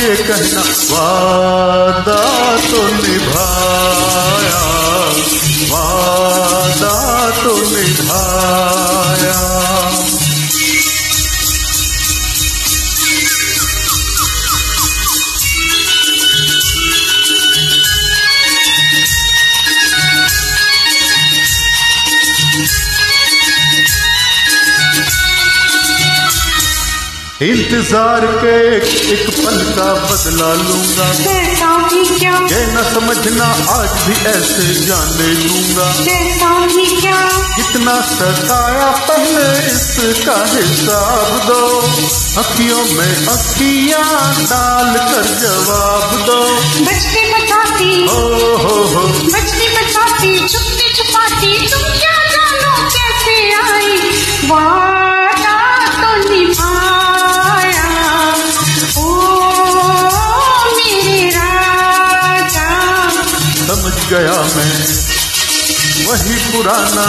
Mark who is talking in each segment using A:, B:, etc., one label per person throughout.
A: ये कहना वादा तो निभाया वादा तो निभाया। इंतज़ार के एक, पल का बदला लूँगा।
B: जैसा भी क्या।
A: ये न समझना आज भी ऐसे जाने लूँगा।
B: जैसा भी क्या।
A: कितना सताया पहले इसका हिसाब दो। अखियों में अखियाँ डाल कर जवाब दो।
B: बचते बचाती।
A: ओ हो हो।
B: बचती बचाती छुपती छुपाती तुम
A: गया मैं। वही पुराना,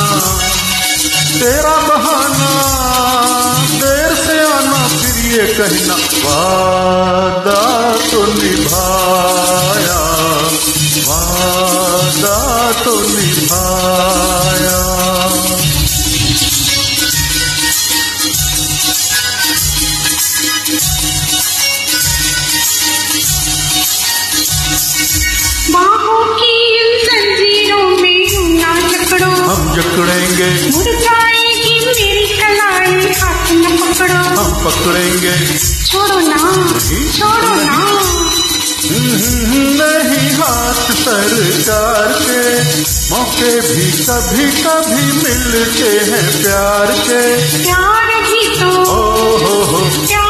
A: तेरा बहाना। देर से आना, फिर ये कहना, वादा तो निभाया जकड़ेंगे
B: मेरी कलाई हाथ न पकड़ो।
A: हम पकड़ेंगे।
B: छोड़ो ना छोड़ो ना।
A: नहीं हाथ सरकार के मौके भी कभी कभी मिलते हैं प्यार के।
B: प्यार ही तो
A: ओ हो हो।
B: प्यार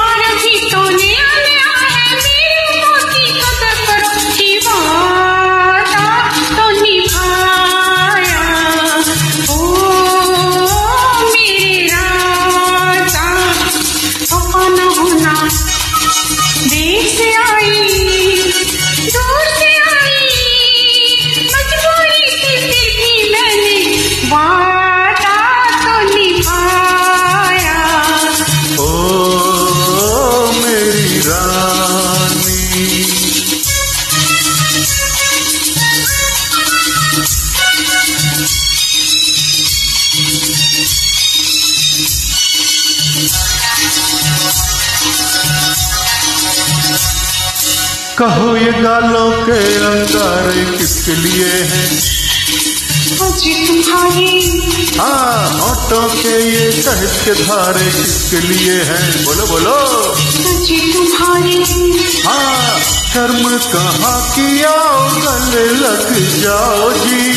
A: कहो ये गालों के अंगारे किसके लिए हैं?
B: तुम्हारे
A: हाँ के ये शहद के धारे किसके लिए हैं? बोलो बोलो।
B: तुम्हारे
A: हाँ शर्म कहाँ किया गले लग जाओ जी।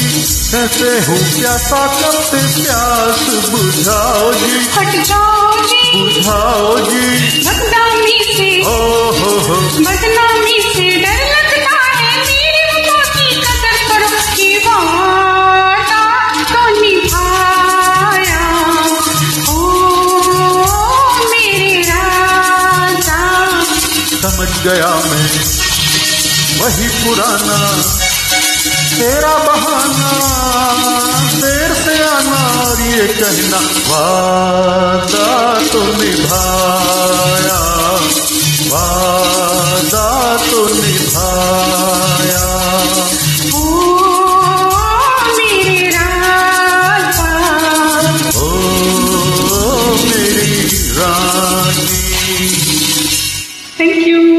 A: कहते हूँ क्या ताकत प्यास बुझाओ जी?
B: हट जाओ जी।
A: बुझाओ जी। गया मैं। वही पुराना तेरा बहाना देर से आना ये कहना वादा तो निभाया वादा तो निभाया। Thank you.